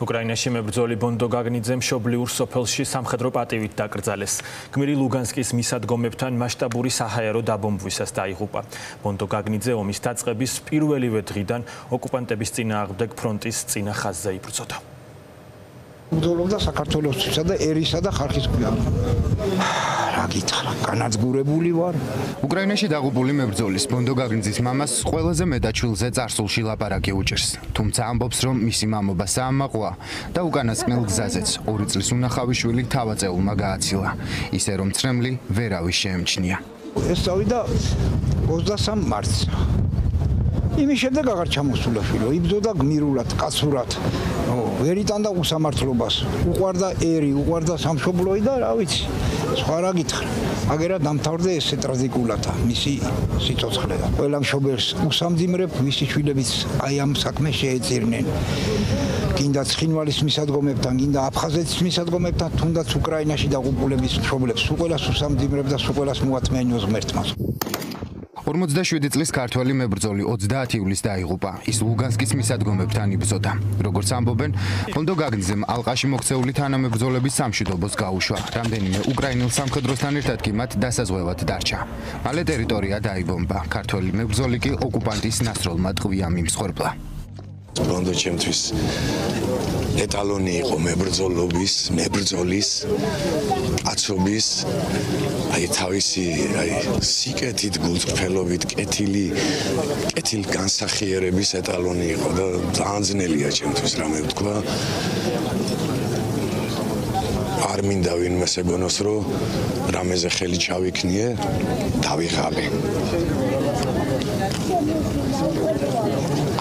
უკრაინაში მებრძოლი ბონდო გაგნიძე მშობლიურ სოფელში სამხედრო პატივით დაკრძალეს. გმირი ლუგანსკის მისადგომებთან მასშტაბური საჰაერო დაბომბვისას დაიღუპა. ბონდო გაგნიძე ომის დაწყების პირველივე დღიდან ოკუპანტების წინააღმდეგ ფრონტის წინა ხაზზე იბრძოდა. ბრძოლობდა საქართველოსისა და ერისა და ხალხის გვიან. რა გითხრა, განაძგურებული ვარ. უკრაინაში დაღუპული მებრძოლის ბონდო გაგნიძის მამას ყველაზე მეტაჩვილზე წარსულში ლაპარაკი უჭერს. თუმცა ამბობს, რომ მისი მამობა საამაყოა და უკანასკნელ გზაზეც ორი წლის უნახავი შვილი თავაწეულმა გააცილა. ისე რომ წრემლი ვერავის შეემჩნია. ეს წავიდა 23 მარტს. იმის შემდეგ აღარ ჩამოსულა შვილო, იბრძოდა გმირულად, კაცურად. ვერ იტანდა უსამართლობას. უყვარდა ერი, უყვარდა სამშობლოი და რა ვიცი, სხვა რა გითხრა. აგერა დამთავრდა ესე ტრაგიკულად მისი სიცოცხლე. ყველა მშობელს უსამძიმრებ მისი შვილების აი ამ საქმე შეეწირნენ. გინდა ცხინვალის მისადგომებთან, გინდა აფხაზეთის მისადგომებთან, თუნდაც უკრაინაში დაღუპულების მშობლებს, უყველას უსამძიმრებ და უყველას მოათმენიოს ღმერთმა. 57 წლის ქართველი მებრძოლი 30 ივლისს დაიღუპა. ის ლუგანსკის მისადგომებთან იბრძოდა. როგორც ამბობენ, ფონდო გაგნძემ ალყაში მოქცეული თანამებრძოლების სამშვიდობოს გაუშვა. რამდენიმე უკრაინელ სამხედროსთან ერთად კი მათ დასაზღვევად დარჩა. მალე ტერიტორია დაიბომბა. ქართველი მებრძოლი კი ოკუპანტის ნასროლმა ტყვია მიმსხვერპლა. ბონდო ჩემთვის ეტალონი იყო მებრძოლობის, მებრძოლის აცობის აი თავისი აი სიკეთით გულწრფელობით კეთილი კეთილ განსახიერების ეტალონი იყო და ძალიან ძნელია ჩემთვის რამე ვთქვა. არ მინდა ვინმე შეგონოს რომ რამეზე ხელი ჩავიქნიე დავიღალე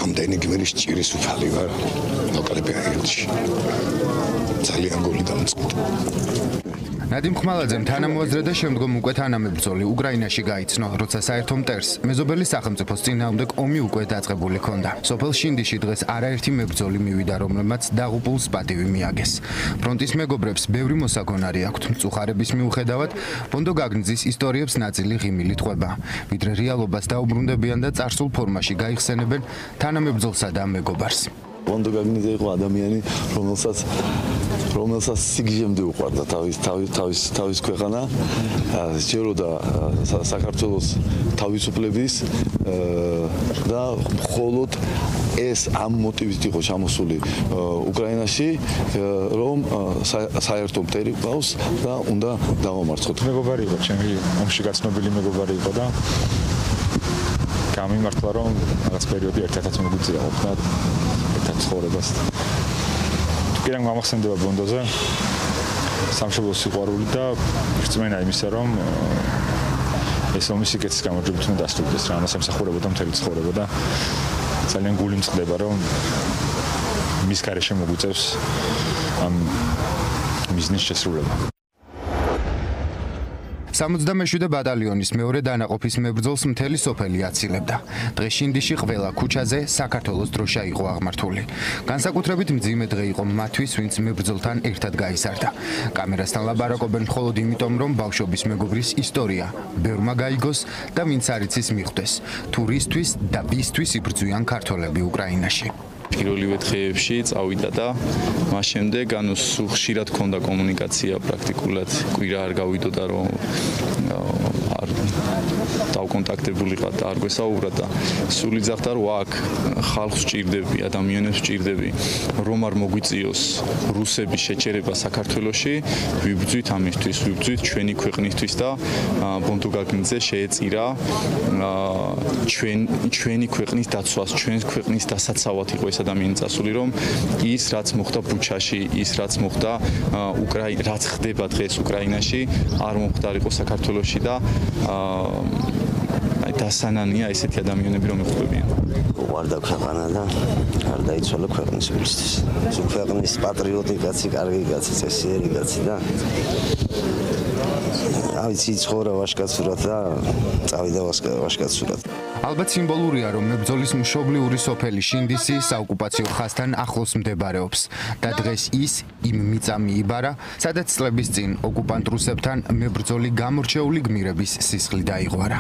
ამდენი გმირის ჭირის უფალი ვარ ნოკლები აილში ძალიან გული დამწყდა ნადიმ ხმალაძემ თანამოაზრე და შემდგომ უკვე თანამებრძოლი უკრაინაში გაიცნო, როცა საერთო მტერს მეზობელი სახელმწიფოს წინააღმდეგ ომი უკვე დაწყებული ჰქონდა. სოფელ შინდიში დღეს არაერთი მებრძოლი მივიდა, რომელმაც დაღუპულს პატივი მიაგეს. ფრონტის მეგობრებს ბევრი მოსაგონარი აქვთ. მწუხარების მიუხედავად, ბონდო გაგნძის ისტორიებს ნაწილი ღიმილი თყვება. ვიდრე რეალობას დაუბრუნდებიან და წარსულ ფორმაში გაიხსენებენ თანამებრძოლსა და მეგობარს. ბონდო გაგნიძე იყო ადამიანი, რომელსაც რომელსაც სიგიჟემდე უყვარდა. თავის თავის თავის თავის ქვეყანა ჯეროდა საქართველოს თავისუფლების და მხოლოდ ეს ამ მოტივით იყო ჩამოსული უკრაინაში რომ საერთო მტერი ყავს და უნდა დავამარცხოთ. მეგობარი იყო ჩემი ომში გაცნობილი მეგობარი იყო და გამიმართლა რომ რაღაც პერიოდი ერთადაც მოგვიწია ყოფნა ერთად ცხოვრებას. პირან გამახსენდება ბონდოზე. სამშობლო სიყვარული და რწმენა იმისა რომ ეს ომი სიკეთის გამარჯვებით უნდა დასრულდეს რა ამას ემსახურებოდა მთელი ცხოვრება და ძალიან გული მწყდება რომ მის გარეშე მოგვიწევს ამ მიზნის შესრულება 67-ე ბატალიონის მეორე დანაყოფის მებრძოლს მთელი სოფელი აცილებდა. დღეს შინდიში ყველა ქუჩაზე საქართველოს დროშა იყო აღმართული. განსაკუთრებით მძიმე დღე იყო მათთვის, ვინც მებრძოლთან ერთად გაიზარდა. კამერასთან ლაბარაკობენ მხოლოდ იმიტომ, რომ ბავშვობის მეგობრის ისტორია ბევრმა გაიგოს და ვინც არიცის მიხვდეს. თურისთვის და ვისთვის იბრძვიან ქართველები უკრაინაში. პირველივე დღეებში წავიდა და მას შემდეგ ანუ სულ ხშირად ქონდა კომუნიკაცია პრაქტიკულად კვირა არ გავიდოდა რომ არ დავკონტაქტებულიყავ და არ გვესაუბრა და სულ იძახდა რომ აქ ხალხს ჭირდები, ადამიანებს ჭირდები, რომ არ მოგვიწიოს რუსების შეჭერება საქართველოში, ვიბძვით ამისთვის, ვიბძვით ჩვენი ქვეყნისთვის და ბონდო გაგნიძე შეეწირა ჩვენ ჩვენი ქვეყნის დაცვას, ჩვენს ქვეყნის დასაცავად იყო ეს ადამიანი წასული, რომ ის რაც მოხდა ბუჩაში, ის რაც მოხდა უკრაინა, რაც ხდება დღეს უკრაინაში, არ მომხდარიყო საქართველოში და აი დასანანია ესეთი ადამიანები რომ ეხლებიან. უყარდა ქვეყანა და არ დაიცვალა ქვეყნის გულისთვის. სულ ქვეყნის პატრიოტი კაცი, კარგი კაცი, წესიერი კაცი და აი ციცხოვრა ვაშკაცურად და წავიდა ვაშკაცურად. ალბათ სიმბოლურია, რომ მებრძოლის მშობლიური სოფელი შინდისი საოკუპაციო ხაზთან ახლოს მდებარეობს და დღეს ის იმ მიწამი იბარა, სადაც წლების წინ ოკუპანტ რუსებთან მებრძოლი გამორჩეული გმირების სისხლი დაიღვარა.